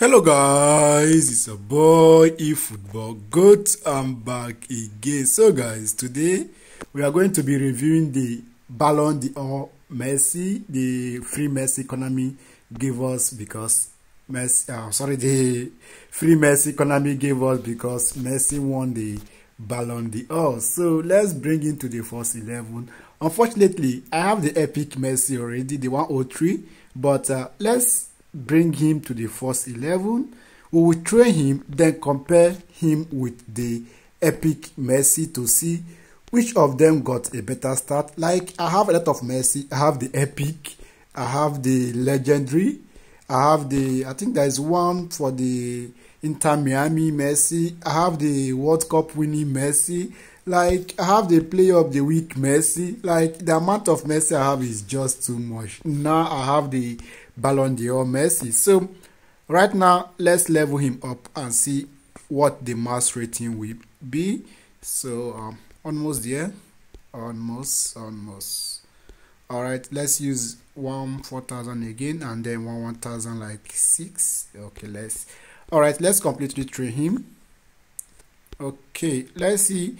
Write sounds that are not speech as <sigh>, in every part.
Hello guys, it's a boy eFootball Goat. I'm back again. So guys, today we are going to be reviewing the Ballon d'Or Messi, the free Messi economy gave us because Messi, uh, sorry, the free Messi economy gave us because Messi won the Ballon d'Or. So let's bring into the first 11. Unfortunately, I have the epic Messi already, the 103, but uh, let's bring him to the first 11. We will train him, then compare him with the epic Messi to see which of them got a better start. Like, I have a lot of Messi. I have the epic. I have the legendary. I have the, I think there is one for the Inter Miami Messi. I have the World Cup winning Messi. Like, I have the player of the week Messi. Like, the amount of Messi I have is just too much. Now I have the Ballon d'Or Messi. So right now, let's level him up and see what the mass rating will be. So um, almost there, almost, almost. All right, let's use one four thousand again, and then one one thousand like six. Okay, let's. All right, let's completely train him. Okay, let's see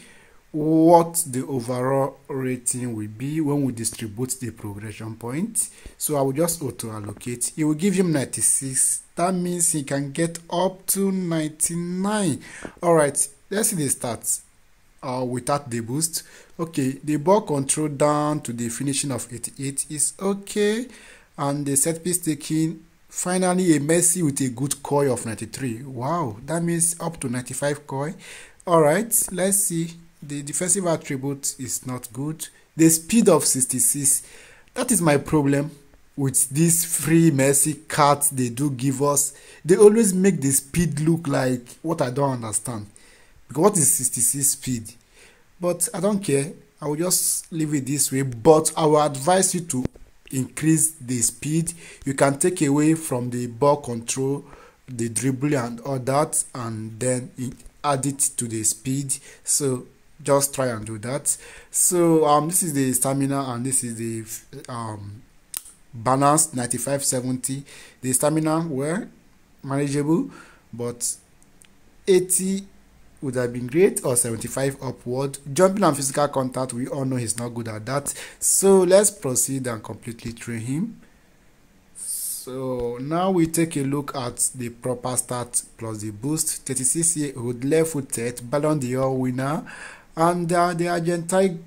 what the overall rating will be when we distribute the progression point. So I will just auto allocate. It will give him 96. That means he can get up to 99. All right, let's see the stats uh, without the boost. Okay, the ball control down to the finishing of 88 is okay. And the set piece taking finally a Messi with a good COI of 93. Wow, that means up to 95 COI. All right, let's see the defensive attribute is not good. The speed of 66, that is my problem with these free Messi cards they do give us. They always make the speed look like what I don't understand. Because what is 66 speed? But I don't care. I will just leave it this way. But I will advise you to increase the speed. You can take away from the ball control, the dribble and all that, and then add it to the speed. So just try and do that. So um this is the stamina and this is the um balance 9570 the stamina were manageable but 80 would have been great or 75 upward. Jumping and physical contact we all know he's not good at that. So let's proceed and completely train him. So now we take a look at the proper start plus the boost. 36 year old left footed ballon d'or winner and uh, the Argentine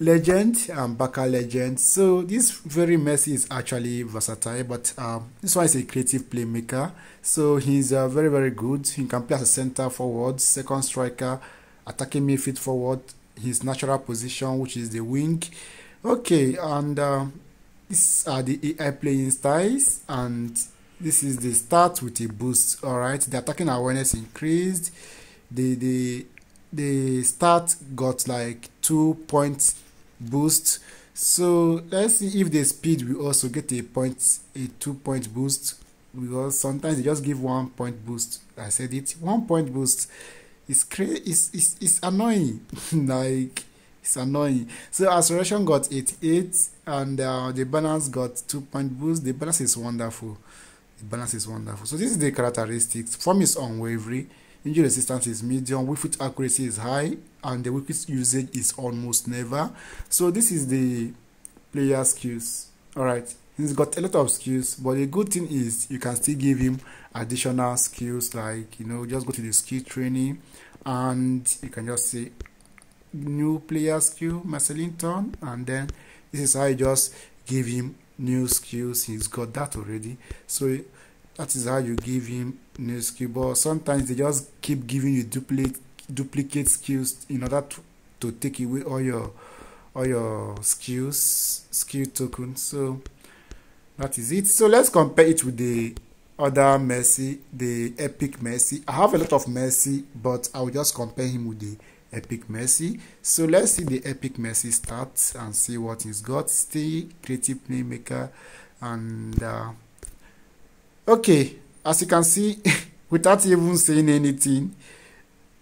legend and Barca legend. So this very Messi is actually versatile, but um, this one is a creative playmaker. So he's uh, very very good. He can play as a center forward, second striker, attacking midfield forward. His natural position, which is the wing. Okay, and uh, these are the AI playing styles, and this is the start with a boost. All right, the attacking awareness increased. The the the start got like two points boost. So let's see if the speed will also get a point a two point boost. Because sometimes they just give one point boost. I said it one point boost is crazy it's, it's, it's annoying. <laughs> Like it's annoying. So acceleration got 88 and uh, the balance got two point boost. The balance is wonderful. The balance is wonderful. So this is the characteristics. Form is unwavering Injury resistance is medium, weak accuracy is high, and the weak foot usage is almost never. So this is the player skills. Alright, he's got a lot of skills, but the good thing is you can still give him additional skills like, you know, just go to the skill training and you can just say new player skill, Marseille Turn, and then this is how you just give him new skills. He's got that already. So that is how you give him new skill but sometimes they just keep giving you duplicate duplicate skills in order to, to take away all your all your skills skill tokens so that is it so let's compare it with the other Messi, the epic Messi. I have a lot of Messi, but I will just compare him with the epic Messi. So let's see the epic Messi stats and see what he's got. Stay creative playmaker and uh, okay as you can see <laughs> without even saying anything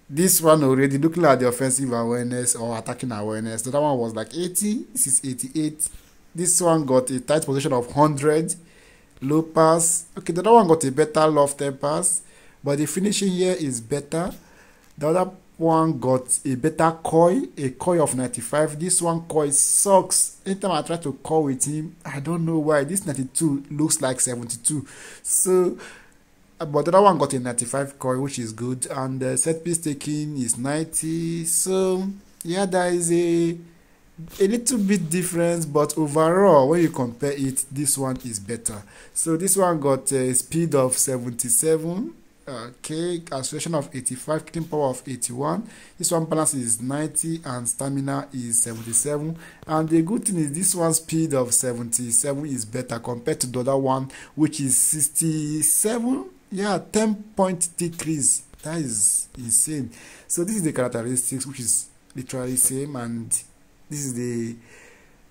this one already looking at the offensive awareness or attacking awareness the other one was like 80 this is 88 this one got a tight position of 100 low pass. Okay, the other one got a better lofted pass, but the finishing here is better. The other one got a better koi, a koi of 95. This one koi sucks. Anytime I try to call with him, I don't know why. This 92 looks like 72. So, but the other one got a 95 koi, which is good. And the set piece taking is 90. So, yeah, there is a a little bit difference but overall when you compare it this one is better so this one got a speed of 77 okay acceleration of 85 kicking power of 81 this one balance is 90 and stamina is 77 and the good thing is this one speed of 77 is better compared to the other one which is 67 yeah 10 point decrease that is insane. So this is the characteristics which is literally same and this is the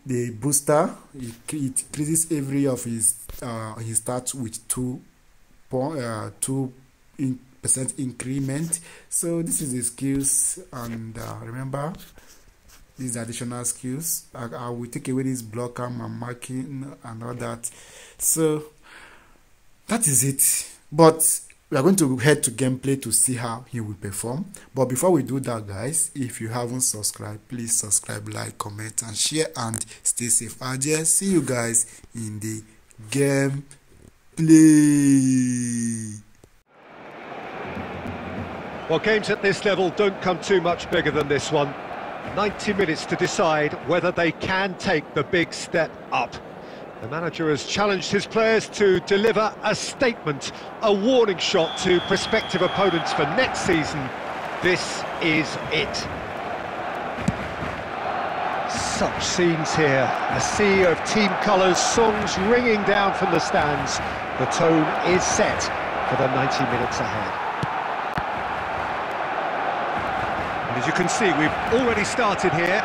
the booster. It, it increases every of his uh his stats with two point uh two in percent increment. So this is the skills and uh, remember these additional skills. I, I will take away this blocker and marking and all that. So that is it. But we are going to head to gameplay to see how he will perform. But before we do that guys if you haven't subscribed please subscribe like comment and share and stay safe i just see you guys in the game play well games at this level don't come too much bigger than this one 90 minutes to decide whether they can take the big step up the manager has challenged his players to deliver a statement, a warning shot to prospective opponents for next season. This is it. Such scenes here, a sea of team colours, songs ringing down from the stands. The tone is set for the 90 minutes ahead. As you can see, we've already started here.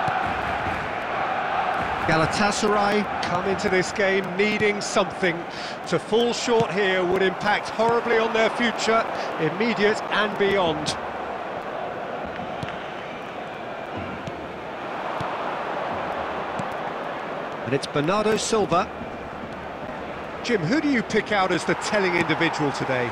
Galatasaray come into this game needing something. To fall short here would impact horribly on their future, immediate and beyond. And it's Bernardo Silva. Jim, who do you pick out as the telling individual today?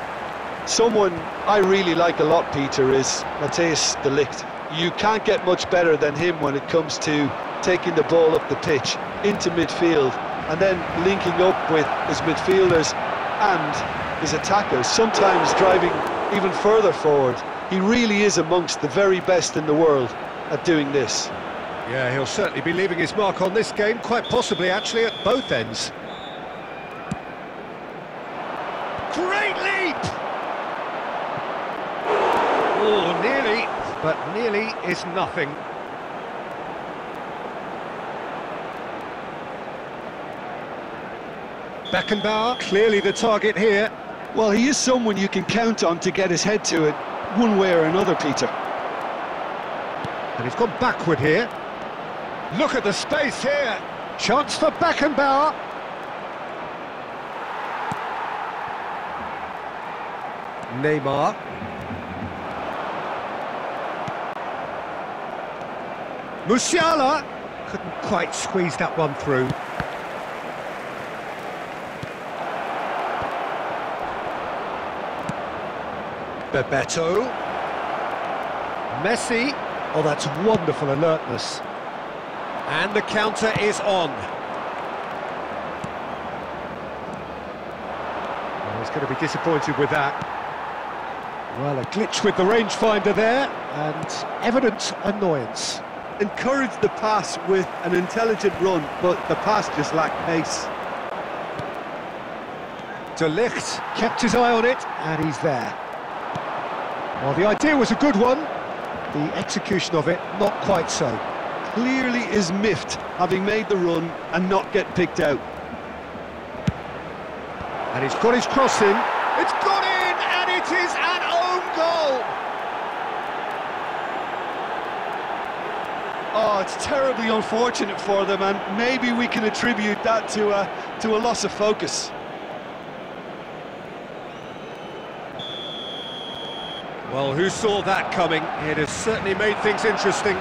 Someone I really like a lot, Peter, is Matthijs de Ligt. You can't get much better than him when it comes to taking the ball up the pitch into midfield and then linking up with his midfielders and his attackers, sometimes driving even further forward. He really is amongst the very best in the world at doing this. Yeah, he'll certainly be leaving his mark on this game, quite possibly actually at both ends. Great leap! Oh, nearly, but nearly is nothing. Beckenbauer, clearly the target here. Well, he is someone you can count on to get his head to it, one way or another, Peter. And he's gone backward here. Look at the space here. Chance for Beckenbauer. Neymar. Musiala couldn't quite squeeze that one through. Bebeto. Messi. Oh, that's wonderful alertness. And the counter is on. Oh, he's going to be disappointed with that. Well, a glitch with the rangefinder there, and evident annoyance. Encouraged the pass with an intelligent run, but the pass just lacked pace. De Ligt kept his eye on it, and he's there. Well, the idea was a good one, the execution of it not quite so. Clearly is miffed, having made the run and not get picked out. And he's got his cross in. It's gone in, and it is an Oh, it's terribly unfortunate for them, and maybe we can attribute that to a, to a loss of focus. Well, who saw that coming? It has certainly made things interesting.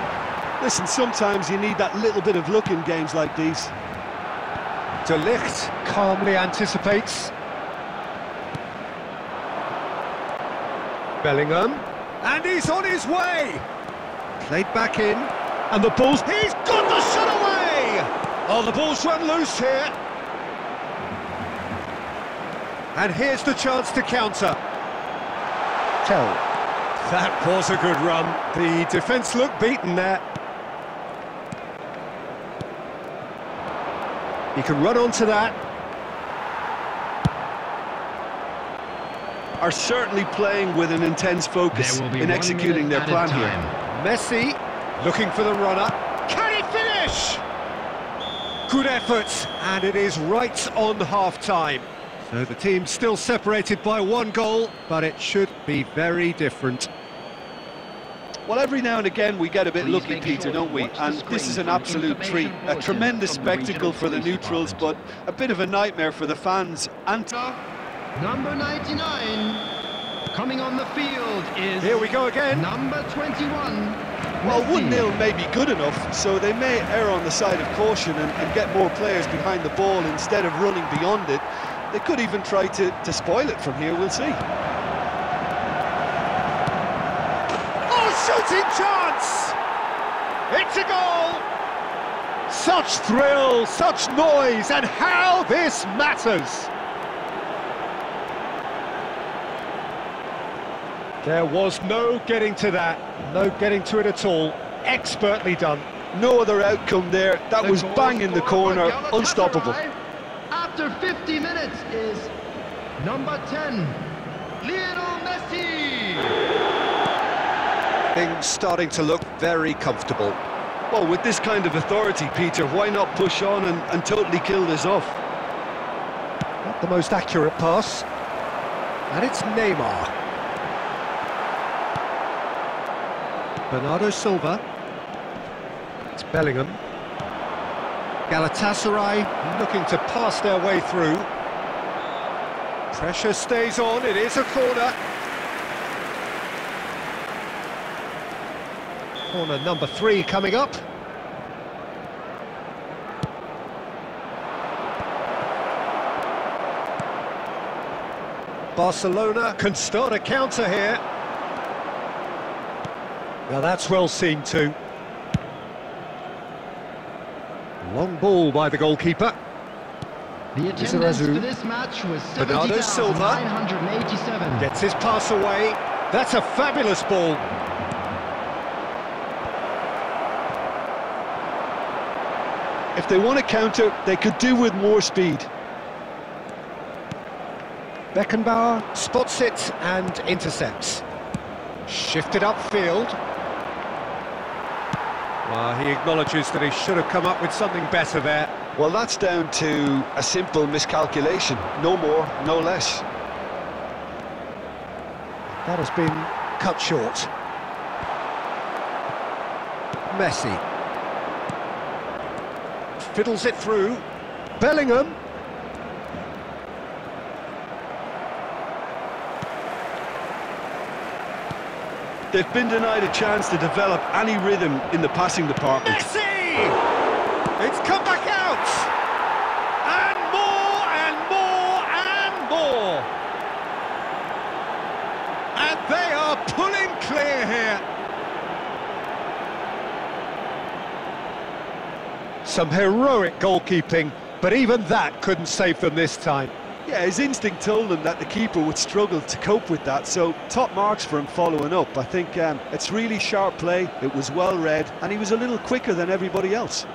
Listen, sometimes you need that little bit of luck in games like these. De Ligt calmly anticipates. Bellingham, and he's on his way! Played back in. And the ball's... He's got the shot away! Oh, the ball's run loose here. And here's the chance to counter. Tell. That was a good run. The defence looked beaten there. He can run onto that. Are certainly playing with an intense focus in executing their plan here. Messi looking for the runner. Can he finish? Good effort, and it is right on half-time. So the team's still separated by one goal, but it should be very different. Well, every now and again we get a bit Please lucky, Peter, sure don't we? And this is an absolute treat. A tremendous spectacle for the neutrals, but a bit of a nightmare for the fans. And number 99 coming on the field is here we go again. Number 21. Well, 1-0 may be good enough, so they may err on the side of caution and, and get more players behind the ball instead of running beyond it. They could even try to, to spoil it from here, we'll see. Oh, shooting chance! It's a goal! Such thrill, such noise, and how this matters! There was no getting to that, no getting to it at all. Expertly done. No other outcome there. That the was bang in the corner, unstoppable after 50 minutes is number 10, Lionel Messi. Things starting to look very comfortable. Well, with this kind of authority, Peter, why not push on and, and totally kill this off? Not the most accurate pass. And it's Neymar. Bernardo Silva. It's Bellingham. Galatasaray looking to pass their way through. Pressure stays on, it is a corner. Corner number three coming up. Barcelona can start a counter here. Now that's well seen too. Long ball by the goalkeeper. The attendance for this match was Bernardo Silva gets his pass away. That's a fabulous ball. If they want to counter, they could do with more speed. Beckenbauer spots it and intercepts. Shifted upfield. Well, he acknowledges that he should have come up with something better there. Well, that's down to a simple miscalculation. No more, no less. That has been cut short. Messi. Fiddles it through. Bellingham. They've been denied a chance to develop any rhythm in the passing department. Messi! It's come back out! And more, and more, and more! And they are pulling clear here. Some heroic goalkeeping, but even that couldn't save them this time. Yeah, his instinct told him that the keeper would struggle to cope with that, so top marks for him following up. I think um, it's really sharp play, it was well read, and he was a little quicker than everybody else.